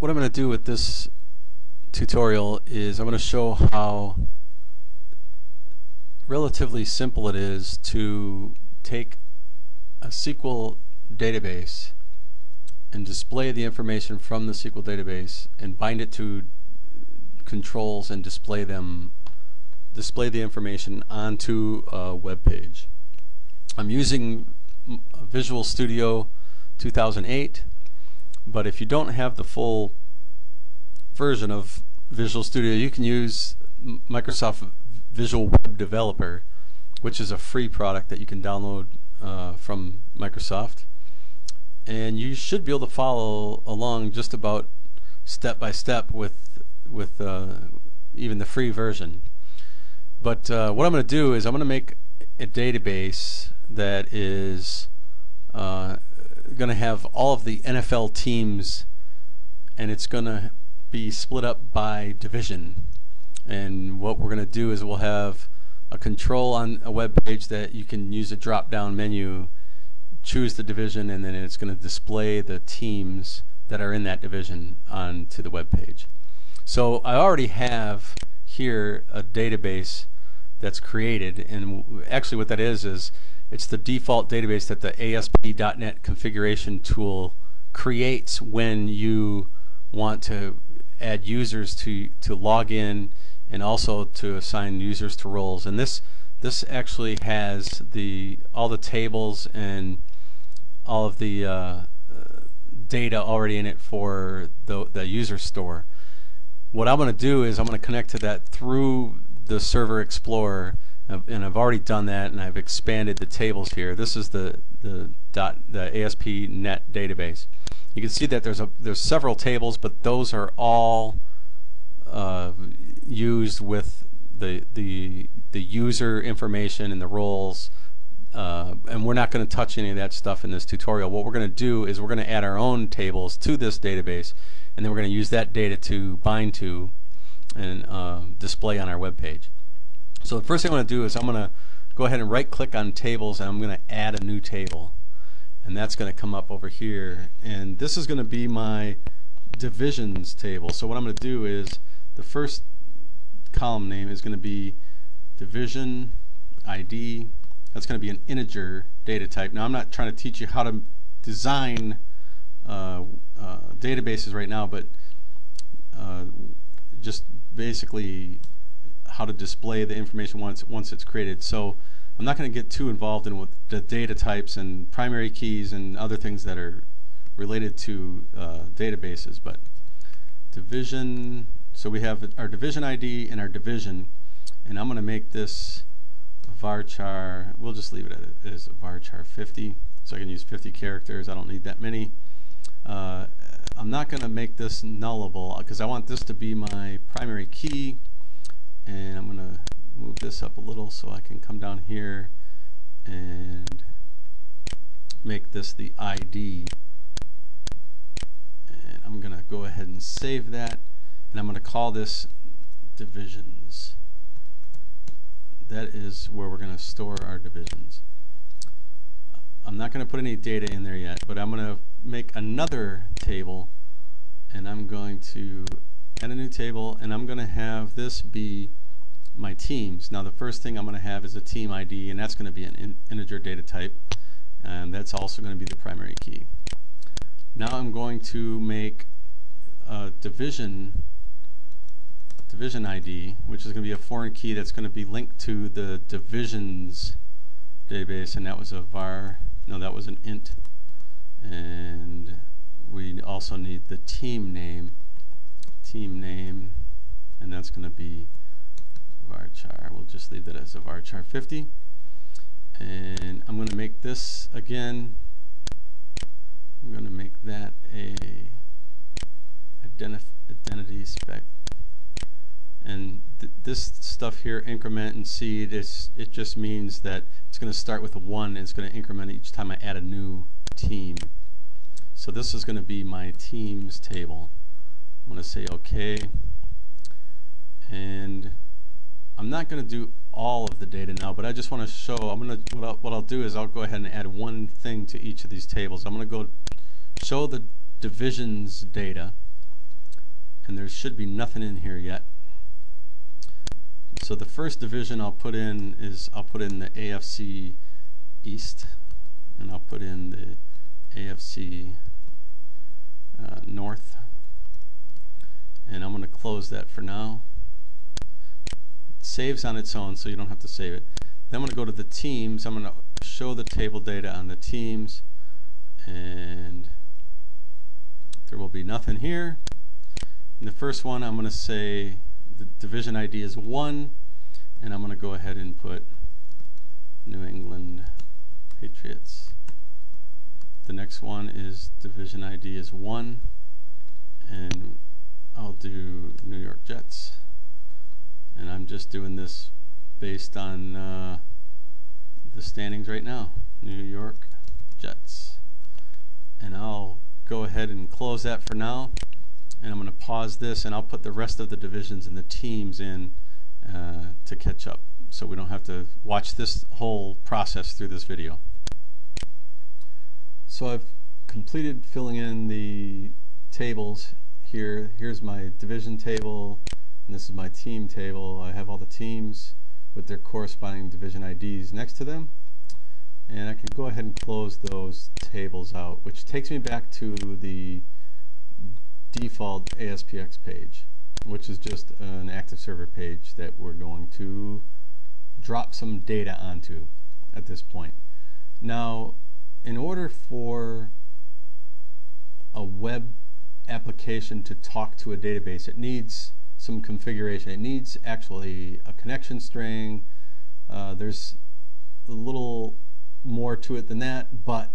what I'm going to do with this tutorial is I'm going to show how relatively simple it is to take a SQL database and display the information from the SQL database and bind it to controls and display them display the information onto a web page. I'm using Visual Studio 2008 but if you don't have the full version of Visual Studio you can use Microsoft Visual Web Developer which is a free product that you can download uh, from Microsoft. And you should be able to follow along just about step by step with with uh, even the free version. But uh, what I'm going to do is I'm going to make a database that is uh, going to have all of the NFL teams and it's going to be split up by division. And what we're going to do is we'll have a control on a web page that you can use a drop down menu choose the division and then it's going to display the teams that are in that division onto the web page. So I already have here a database that's created and actually what that is is it's the default database that the ASP.NET configuration tool creates when you want to add users to to log in and also to assign users to roles. And this this actually has the all the tables and all of the uh, data already in it for the, the user store. What I'm going to do is I'm going to connect to that through the Server Explorer and I've already done that and I've expanded the tables here. This is the the dot the ASP.NET database. You can see that there's a there's several tables, but those are all uh, used with the the the user information and the roles. Uh, and we're not going to touch any of that stuff in this tutorial. What we're going to do is we're going to add our own tables to this database, and then we're going to use that data to bind to and uh, display on our web page. So the first thing I'm going to do is I'm going to go ahead and right click on tables and I'm going to add a new table. And that's going to come up over here. And this is going to be my divisions table. So what I'm going to do is the first column name is going to be division ID that's going to be an integer data type. Now I'm not trying to teach you how to design uh, uh, databases right now but uh, just basically how to display the information once once it's created. So I'm not going to get too involved in with the data types and primary keys and other things that are related to uh, databases. But division, so we have our division ID and our division, and I'm going to make this varchar. We'll just leave it as varchar 50, so I can use 50 characters. I don't need that many. Uh, I'm not going to make this nullable because I want this to be my primary key and I'm going to move this up a little so I can come down here and make this the ID and I'm going to go ahead and save that and I'm going to call this divisions. That is where we're going to store our divisions. I'm not going to put any data in there yet but I'm going to make another table and I'm going to add a new table and I'm going to have this be my teams. Now the first thing I'm going to have is a team ID and that's going to be an in integer data type and that's also going to be the primary key. Now I'm going to make a division division ID which is going to be a foreign key that's going to be linked to the divisions database and that was a var no that was an int and we also need the team name team name and that's going to be varchar. We'll just leave that as a varchar 50. And I'm going to make this again. I'm going to make that a identity spec. And th this stuff here, increment and seed, is it just means that it's going to start with a 1 and it's going to increment each time I add a new team. So this is going to be my teams table. I'm going to say OK. And I'm not going to do all of the data now, but I just want to show, I'm going to, what I'll, what I'll do is I'll go ahead and add one thing to each of these tables. I'm going to go show the divisions data, and there should be nothing in here yet. So the first division I'll put in is I'll put in the AFC East and I'll put in the AFC uh, North and I'm going to close that for now. It saves on its own so you don't have to save it. Then I'm going to go to the teams. I'm going to show the table data on the teams and there will be nothing here. In the first one I'm going to say the division ID is 1 and I'm going to go ahead and put New England Patriots. The next one is division ID is 1 and I'll do New York Jets. And I'm just doing this based on uh, the standings right now. New York Jets. And I'll go ahead and close that for now. And I'm going to pause this and I'll put the rest of the divisions and the teams in uh, to catch up. So we don't have to watch this whole process through this video. So I've completed filling in the tables here. Here's my division table and this is my team table. I have all the teams with their corresponding division IDs next to them and I can go ahead and close those tables out which takes me back to the default ASPX page which is just an active server page that we're going to drop some data onto at this point. Now in order for a web application to talk to a database it needs some configuration. It needs actually a connection string. Uh, there's a little more to it than that, but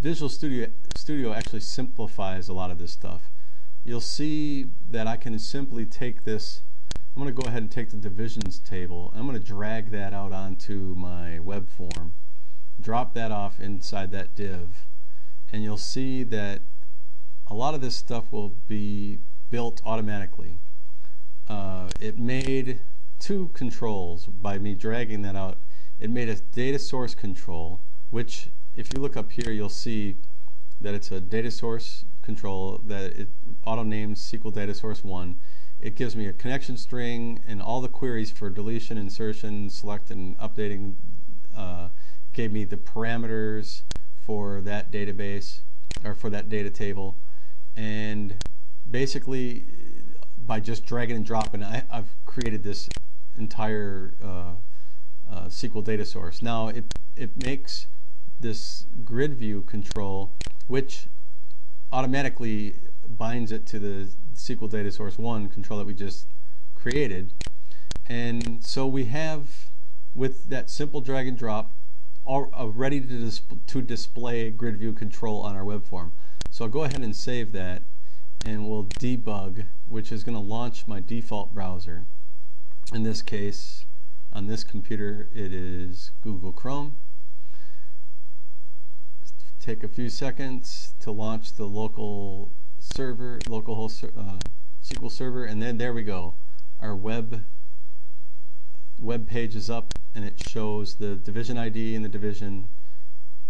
Visual Studio, Studio actually simplifies a lot of this stuff. You'll see that I can simply take this, I'm going to go ahead and take the divisions table, I'm going to drag that out onto my web form, drop that off inside that div, and you'll see that a lot of this stuff will be built automatically. Uh, it made two controls by me dragging that out it made a data source control, which if you look up here, you'll see that it's a data source control that it auto-named SQL data source 1. It gives me a connection string and all the queries for deletion, insertion, select, and updating. Uh, gave me the parameters for that database or for that data table. And basically, by just dragging and dropping, I, have created this entire uh, uh, SQL data source. Now it, it makes this grid view control which automatically binds it to the SQL data source 1 control that we just created and so we have with that simple drag and drop all, uh, ready to, to display grid view control on our web form. So I'll go ahead and save that and we'll debug which is going to launch my default browser. In this case on this computer, it is Google Chrome. Take a few seconds to launch the local server, local host uh, SQL server, and then there we go. Our web web page is up, and it shows the division ID and the division,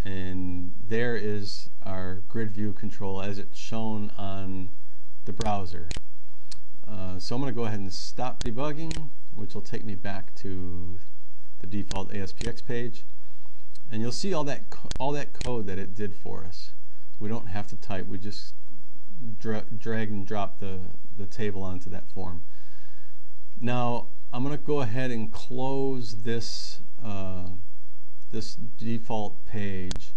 and there is our grid view control as it's shown on the browser. Uh, so I'm going to go ahead and stop debugging which will take me back to the default ASPX page. And you'll see all that all that code that it did for us. We don't have to type. We just dra drag and drop the, the table onto that form. Now, I'm going to go ahead and close this, uh, this default page.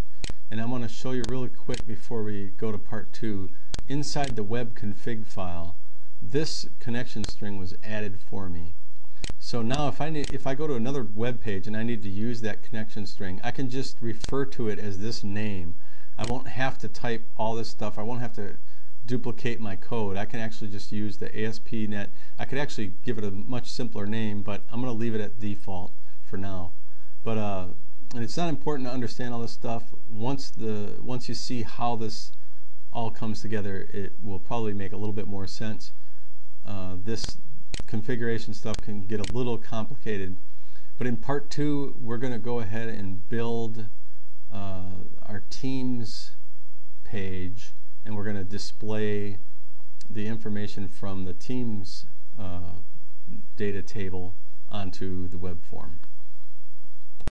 And I'm going to show you really quick before we go to part two. Inside the web config file, this connection string was added for me. So now if I need, if I go to another web page and I need to use that connection string, I can just refer to it as this name. I won't have to type all this stuff. I won't have to duplicate my code. I can actually just use the ASP.NET. I could actually give it a much simpler name, but I'm going to leave it at default for now. But uh, and it's not important to understand all this stuff. Once the once you see how this all comes together, it will probably make a little bit more sense. Uh, this configuration stuff can get a little complicated. But in part two, we're going to go ahead and build uh, our Teams page, and we're going to display the information from the Teams uh, data table onto the web form.